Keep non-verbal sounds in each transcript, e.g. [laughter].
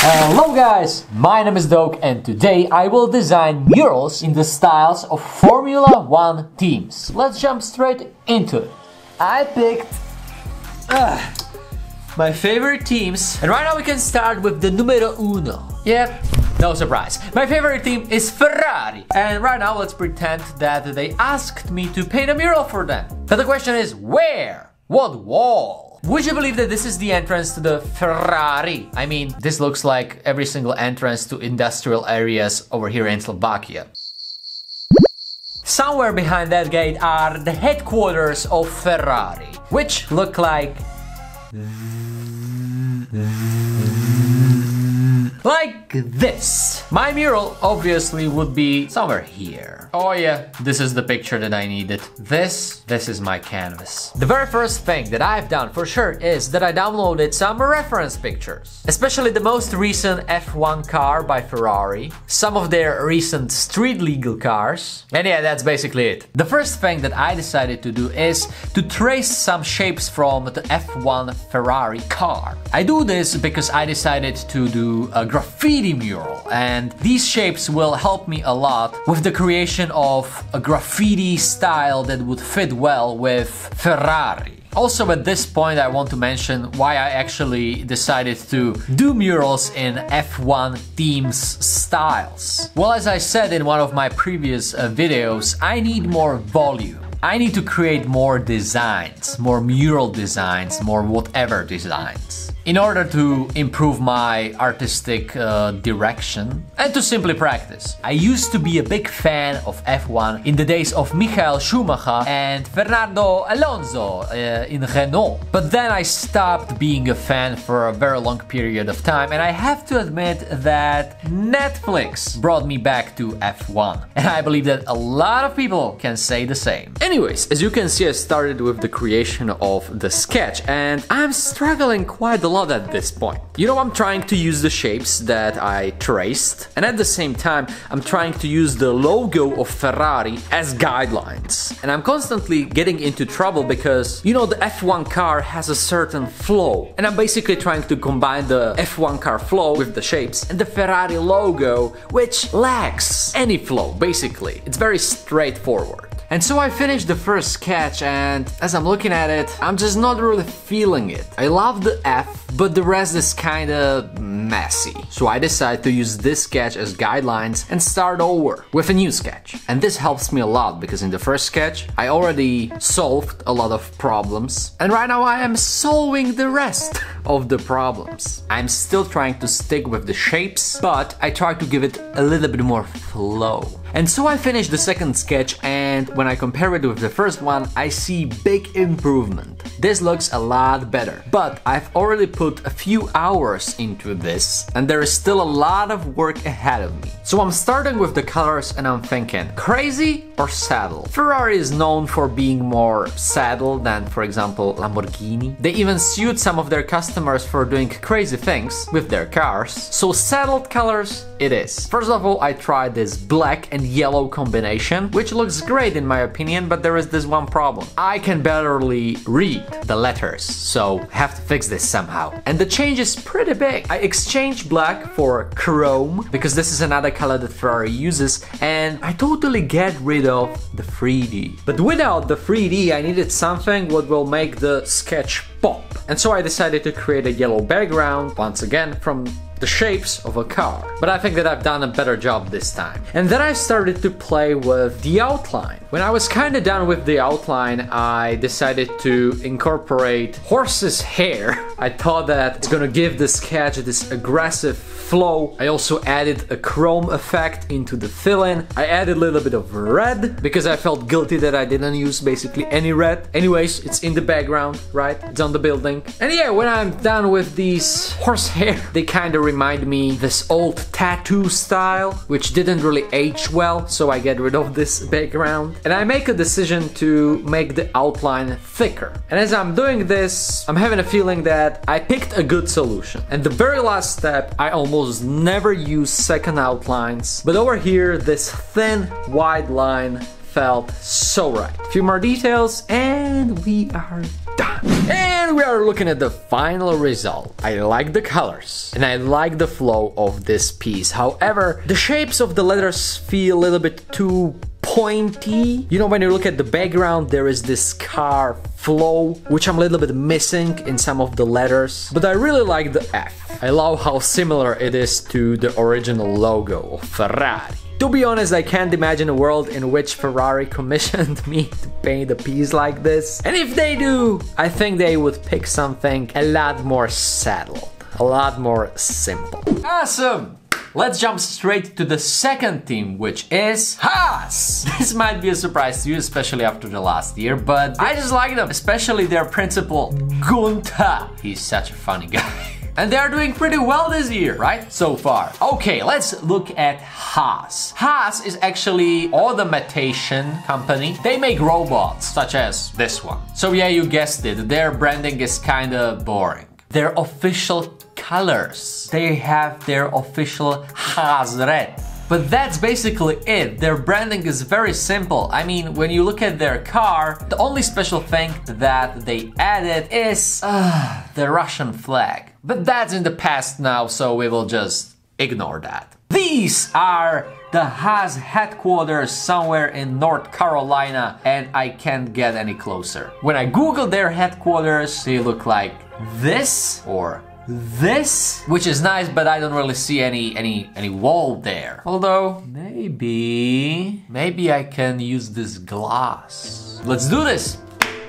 Hello guys, my name is Doke and today I will design murals in the styles of Formula 1 teams. Let's jump straight into it. I picked uh, my favorite teams and right now we can start with the numero uno. Yep, no surprise. My favorite team is Ferrari. And right now let's pretend that they asked me to paint a mural for them. But the question is where? What wall? Would you believe that this is the entrance to the Ferrari? I mean, this looks like every single entrance to industrial areas over here in Slovakia. Somewhere behind that gate are the headquarters of Ferrari, which look like like this. My mural obviously would be somewhere here. Oh yeah, this is the picture that I needed. This, this is my canvas. The very first thing that I've done for sure is that I downloaded some reference pictures. Especially the most recent F1 car by Ferrari, some of their recent street legal cars, and yeah, that's basically it. The first thing that I decided to do is to trace some shapes from the F1 Ferrari car. I do this because I decided to do a graffiti mural and these shapes will help me a lot with the creation of a graffiti style that would fit well with Ferrari. Also at this point I want to mention why I actually decided to do murals in F1 themes styles. Well as I said in one of my previous uh, videos, I need more volume. I need to create more designs, more mural designs, more whatever designs in order to improve my artistic uh, direction and to simply practice. I used to be a big fan of F1 in the days of Michael Schumacher and Fernando Alonso uh, in Renault. But then I stopped being a fan for a very long period of time and I have to admit that Netflix brought me back to F1. And I believe that a lot of people can say the same. Anyways, as you can see I started with the creation of the sketch and I'm struggling quite a lot lot at this point. You know, I'm trying to use the shapes that I traced, and at the same time, I'm trying to use the logo of Ferrari as guidelines. And I'm constantly getting into trouble because, you know, the F1 car has a certain flow. And I'm basically trying to combine the F1 car flow with the shapes and the Ferrari logo, which lacks any flow, basically. It's very straightforward. And so I finished the first sketch and as I'm looking at it, I'm just not really feeling it. I love the F, but the rest is kinda messy. So I decided to use this sketch as guidelines and start over with a new sketch. And this helps me a lot because in the first sketch, I already solved a lot of problems. And right now I am solving the rest [laughs] of the problems. I'm still trying to stick with the shapes, but I try to give it a little bit more flow. And so I finished the second sketch and when I compare it with the first one, I see big improvement. This looks a lot better, but I've already put a few hours into this and there is still a lot of work ahead of me. So I'm starting with the colors and I'm thinking, crazy or saddle? Ferrari is known for being more saddle than, for example, Lamborghini. They even sued some of their customers for doing crazy things with their cars. So saddled colors it is. First of all, I tried this black and yellow combination, which looks great in my opinion, but there is this one problem. I can barely read the letters, so have to fix this somehow. And the change is pretty big. I exchanged black for chrome, because this is another color that Ferrari uses, and I totally get rid of the 3D. But without the 3D, I needed something what will make the sketch pop. And so I decided to create a yellow background, once again from the shapes of a car. But I think that I've done a better job this time. And then I started to play with the outline. When I was kinda done with the outline, I decided to incorporate horse's hair. [laughs] I thought that it's gonna give the sketch this aggressive flow. I also added a chrome effect into the fill-in. I added a little bit of red because I felt guilty that I didn't use basically any red. Anyways, it's in the background, right? It's on the building. And yeah, when I'm done with these horsehair, they kind of remind me this old tattoo style, which didn't really age well, so I get rid of this background. And I make a decision to make the outline thicker. And as I'm doing this, I'm having a feeling that I picked a good solution. And the very last step, I almost never use second outlines, but over here this thin wide line felt so right. A few more details and we are done. And we are looking at the final result. I like the colors and I like the flow of this piece. However, the shapes of the letters feel a little bit too pointy. You know, when you look at the background, there is this car flow, which I'm a little bit missing in some of the letters. But I really like the F. I love how similar it is to the original logo of Ferrari. To be honest, I can't imagine a world in which Ferrari [laughs] commissioned me to paint a piece like this. And if they do, I think they would pick something a lot more settled, a lot more simple. Awesome! Let's jump straight to the second team, which is Haas. [laughs] This might be a surprise to you, especially after the last year, but I just like them, especially their principal, Gunther. He's such a funny [laughs] guy. And they're doing pretty well this year, right? So far. Okay, let's look at Haas. Haas is actually automation company. They make robots, such as this one. So yeah, you guessed it, their branding is kinda boring. Their official colors. They have their official Haas red. But that's basically it. Their branding is very simple. I mean, when you look at their car, the only special thing that they added is uh, the Russian flag. But that's in the past now, so we will just ignore that. These are the Haas headquarters somewhere in North Carolina and I can't get any closer. When I google their headquarters, they look like this or this, which is nice, but I don't really see any any any wall there. Although maybe maybe I can use this glass. Let's do this.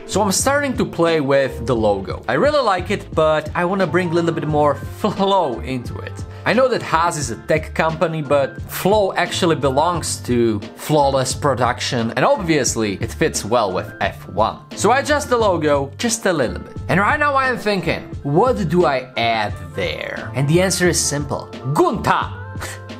So I'm starting to play with the logo. I really like it, but I want to bring a little bit more [laughs] flow into it. I know that Haas is a tech company, but Flow actually belongs to Flawless Production, and obviously it fits well with F1. So I adjust the logo just a little bit. And right now I'm thinking, what do I add there? And the answer is simple. Gunther!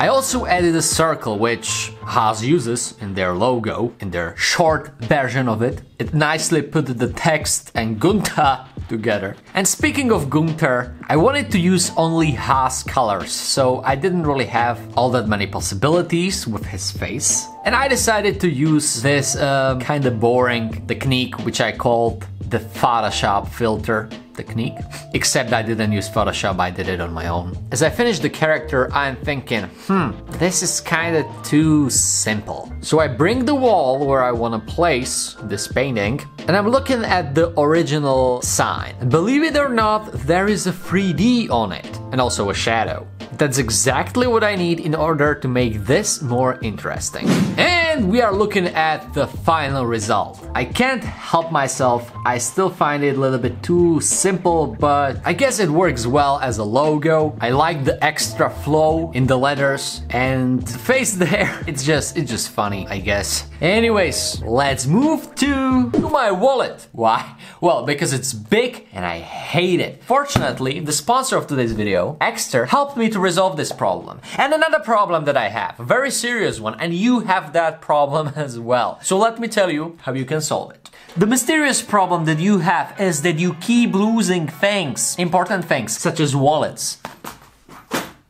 I also added a circle which Haas uses in their logo, in their short version of it. It nicely put the text and Gunther together. And speaking of Gunther, I wanted to use only Haas colors, so I didn't really have all that many possibilities with his face. And I decided to use this um, kind of boring technique which I called the Photoshop filter technique. Except I didn't use Photoshop, I did it on my own. As I finish the character, I'm thinking, hmm, this is kinda too simple. So I bring the wall where I wanna place this painting, and I'm looking at the original sign. Believe it or not, there is a 3D on it, and also a shadow. That's exactly what I need in order to make this more interesting. And we are looking at the final result. I can't help myself, I still find it a little bit too simple, but I guess it works well as a logo. I like the extra flow in the letters and the face [laughs] there, it's just, it's just funny, I guess. Anyways, let's move to, my wallet. Why? Well, because it's big and I hate it. Fortunately, the sponsor of today's video, Ekster, helped me to resolve this problem. And another problem that I have, a very serious one, and you have that problem [laughs] as well. So let me tell you how you can solve it. The mysterious problem that you have is that you keep losing things, important things, such as wallets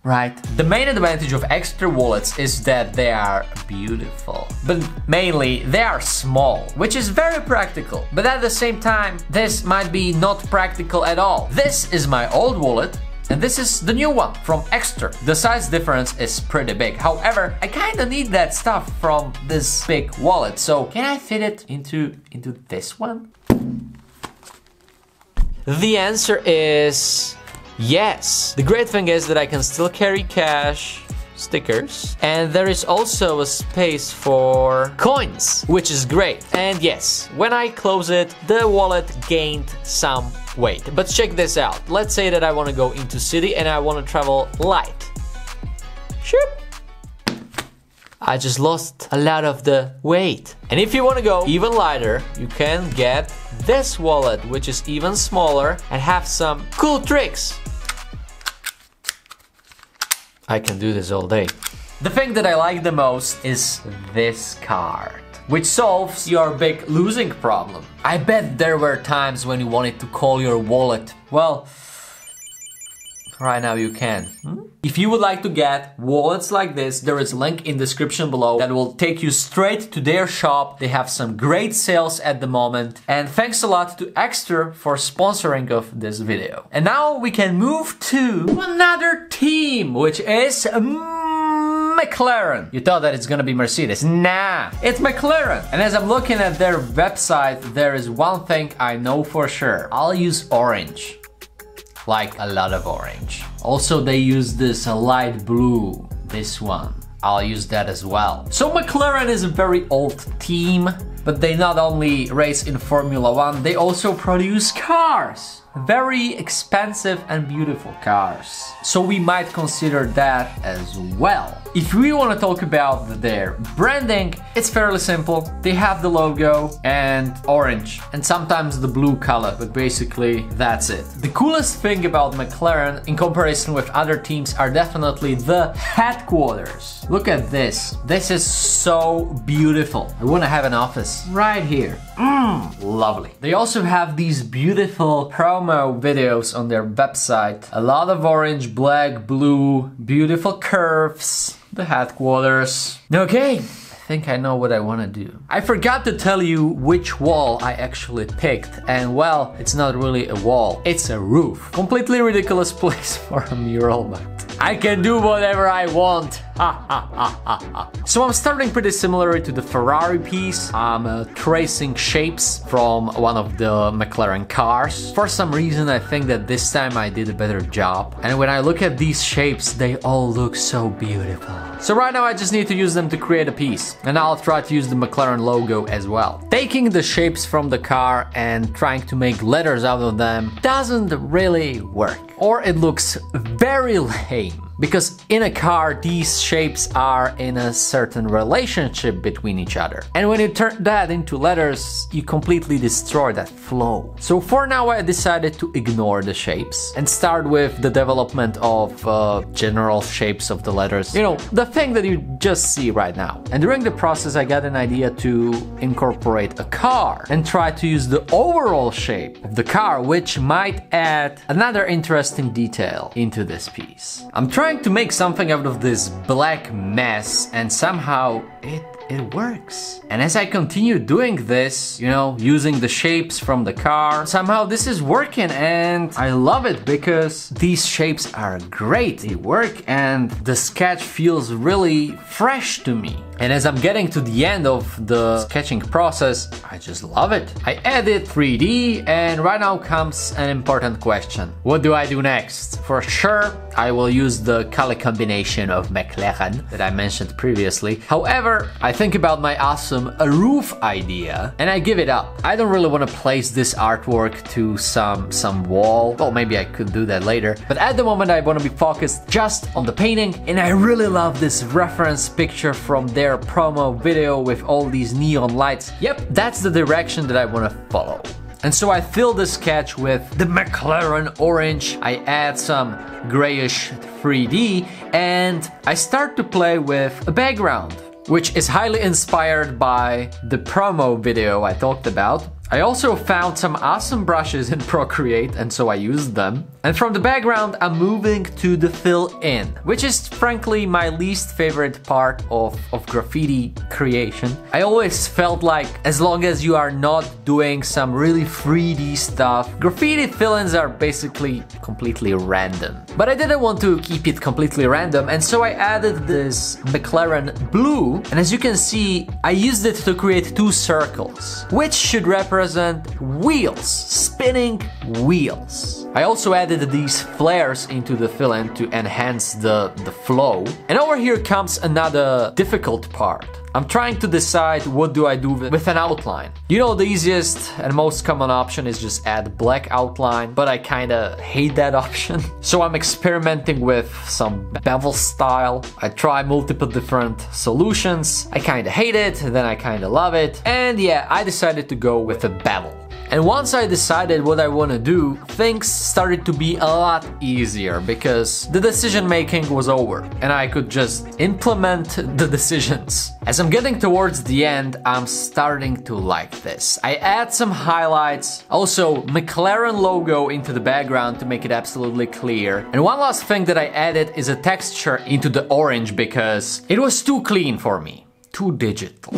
right? The main advantage of Ekster wallets is that they are beautiful, but mainly they are small, which is very practical. But at the same time, this might be not practical at all. This is my old wallet, and this is the new one from Ekster. The size difference is pretty big. However, I kinda need that stuff from this big wallet. So can I fit it into, into this one? The answer is Yes. The great thing is that I can still carry cash, stickers, and there is also a space for coins, which is great. And yes, when I close it, the wallet gained some weight. But check this out. Let's say that I want to go into city and I want to travel light. Shoop. I just lost a lot of the weight. And if you want to go even lighter, you can get this wallet, which is even smaller and have some cool tricks. I can do this all day. The thing that I like the most is this card which solves your big losing problem. I bet there were times when you wanted to call your wallet, well, right now you can. Hmm? If you would like to get wallets like this, there is a link in the description below that will take you straight to their shop. They have some great sales at the moment. And thanks a lot to Ekster for sponsoring of this video. And now we can move to another team, which is McLaren. You thought that it's gonna be Mercedes. Nah, it's McLaren. And as I'm looking at their website, there is one thing I know for sure. I'll use orange like a lot of orange. Also, they use this uh, light blue, this one. I'll use that as well. So McLaren is a very old team, but they not only race in Formula One, they also produce cars very expensive and beautiful cars. So we might consider that as well. If we want to talk about their branding, it's fairly simple. They have the logo and orange and sometimes the blue color, but basically that's it. The coolest thing about McLaren in comparison with other teams are definitely the headquarters. Look at this. This is so beautiful. I want to have an office right here. Mmm, lovely. They also have these beautiful promo videos on their website. A lot of orange, black, blue, beautiful curves, the headquarters. Okay, I think I know what I want to do. I forgot to tell you which wall I actually picked and well, it's not really a wall, it's a roof. Completely ridiculous [laughs] place for a mural, but I can do whatever I want. [laughs] so I'm starting pretty similar to the Ferrari piece. I'm uh, tracing shapes from one of the McLaren cars. For some reason, I think that this time I did a better job. And when I look at these shapes, they all look so beautiful. So right now I just need to use them to create a piece. And I'll try to use the McLaren logo as well. Taking the shapes from the car and trying to make letters out of them doesn't really work. Or it looks very [laughs] lame. Because in a car, these shapes are in a certain relationship between each other. And when you turn that into letters, you completely destroy that flow. So for now, I decided to ignore the shapes and start with the development of uh, general shapes of the letters. You know, the thing that you just see right now. And during the process, I got an idea to incorporate a car and try to use the overall shape of the car, which might add another interesting detail into this piece. I'm trying trying to make something out of this black mess and somehow it it works. And as I continue doing this, you know, using the shapes from the car, somehow this is working and I love it because these shapes are great. They work and the sketch feels really fresh to me. And as I'm getting to the end of the sketching process, I just love it. I edit 3D and right now comes an important question. What do I do next? For sure, I will use the color combination of McLaren that I mentioned previously. However, I think about my awesome roof idea and I give it up. I don't really want to place this artwork to some some wall. Well, maybe I could do that later. But at the moment I want to be focused just on the painting and I really love this reference picture from their their promo video with all these neon lights. Yep, that's the direction that I want to follow. And so I fill the sketch with the McLaren orange, I add some grayish 3D, and I start to play with a background, which is highly inspired by the promo video I talked about. I also found some awesome brushes in [laughs] Procreate and so I used them. And from the background I'm moving to the fill in, which is frankly my least favorite part of, of graffiti creation. I always felt like as long as you are not doing some really 3D stuff, graffiti fill-ins are basically completely random. But I didn't want to keep it completely random and so I added this McLaren blue and as you can see I used it to create two circles, which should represent wheels, spinning wheels. I also added these flares into the fill-in to enhance the, the flow. And over here comes another difficult part. I'm trying to decide what do I do with an outline. You know the easiest and most common option is just add black outline, but I kinda hate that [laughs] option. So I'm experimenting with some bevel style. I try multiple different solutions. I kinda hate it, then I kinda love it. And yeah, I decided to go with a bevel. And once I decided what I want to do, things started to be a lot easier because the decision making was over and I could just implement the [laughs] decisions. As I'm getting towards the end, I'm starting to like this. I add some highlights, also McLaren logo into the background to make it absolutely clear. And one last thing that I added is a texture into the orange because it was too clean for me, too digital.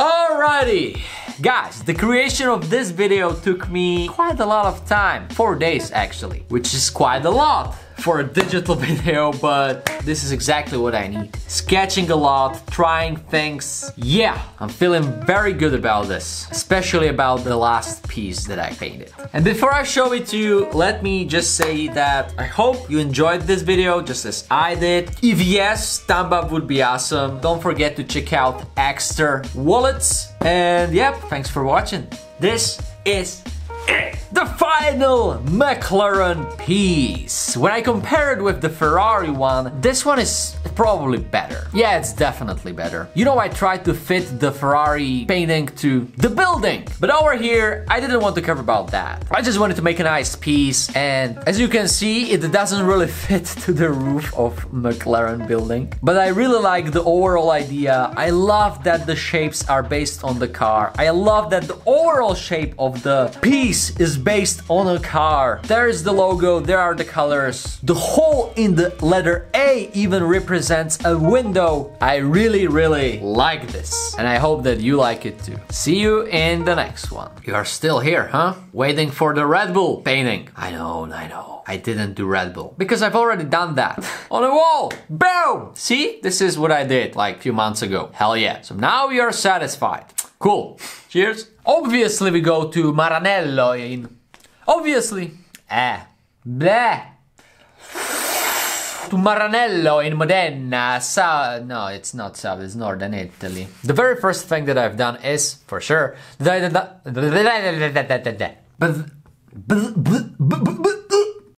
Alrighty, guys, the creation of this video took me quite a lot of time, four days actually, which is quite a lot for a digital [laughs] video, but this is exactly what I need. Sketching a lot, trying things. Yeah, I'm feeling very good about this, especially about the last piece that I painted. And before I show it to you, let me just say that I hope you enjoyed this video just as I did. If yes, thumb up would be awesome. Don't forget to check out Ekster Wallets. And yep, thanks for watching. This is the final McLaren piece. When I compare it with the Ferrari one, this one is probably better. Yeah, it's definitely better. You know, I tried to fit the Ferrari painting to the building, but over here, I didn't want to care about that. I just wanted to make a nice piece, and as you can see, it doesn't really [laughs] fit to the roof of McLaren building. But I really like the overall idea. I love that the shapes are based on the car. I love that the overall shape of the piece is based on a car. There is the logo, there are the colors. The hole in the letter A even represents a window. I really, really like this. And I hope that you like it too. See you in the next one. You are still here, huh? Waiting for the Red Bull painting. I know, I know. I didn't do Red Bull because I've already done that [laughs] on a wall. Boom! See, this is what I did like a few months ago. Hell yeah. So now you are satisfied. Cool. Cheers. Obviously, we go to Maranello in. Obviously. Eh. Bleh. To Maranello in Modena, so No, it's not south, it's northern Italy. The very first thing that I've done is, for sure, but.